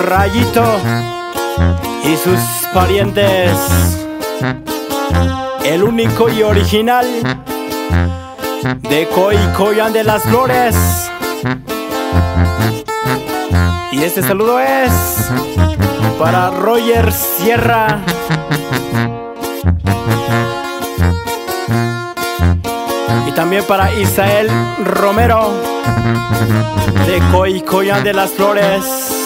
Rayito y sus parientes. El único y original de Coy Coyan de las Flores. Y este saludo es para Roger Sierra. Y también para Isael Romero de Coy Coyan de las Flores.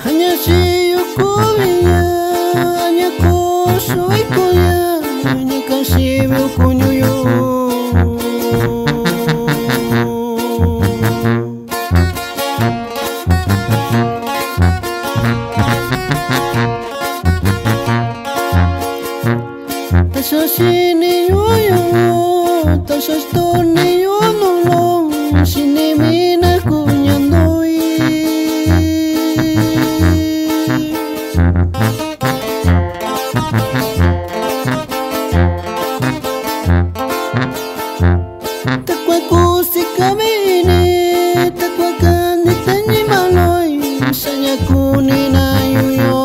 Nachushi biunyano no cuando biunyano Nachushi biu kakoshiyu Hanya si yukuya Hanya koso ikuya Hanya kasi biu kunyuyu Tasas ini yoyo, tasas toni yono sini mina kunyandoi. sanya kunina yuyo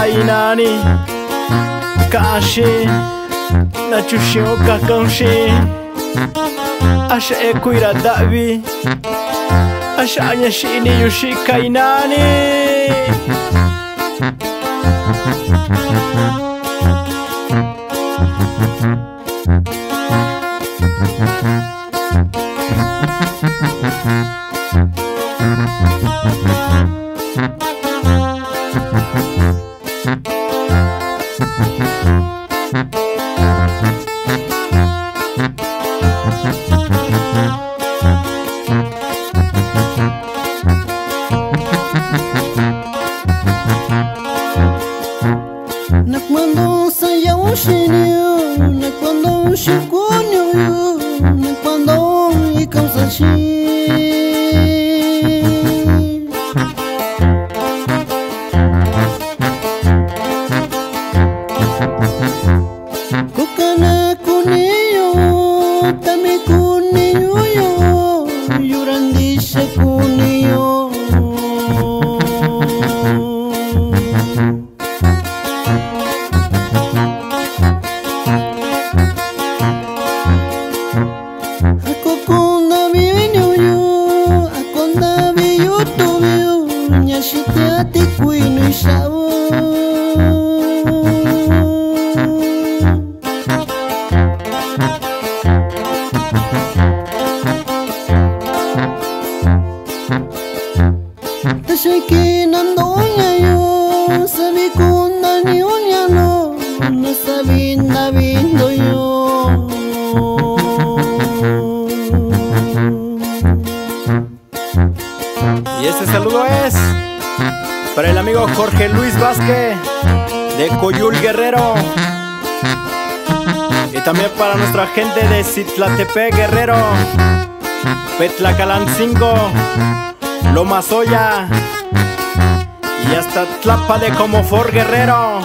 ainani kashi. Nachushi okakamshi asha ekuira davi asha anyashini yushi kainani Наклонился я осенью, наклонился конью, наклонил и казачью. Nya si tati kuino isawo Tasay kinandonya yo Sabi ko na niyo niya no Nasabi na bindo yo. Y este saludo es para el amigo Jorge Luis Vázquez de Coyul Guerrero. Y también para nuestra gente de Citlatepe Guerrero, Petlacalancingo, Loma Soya y hasta Tlapa de Comofor Guerrero.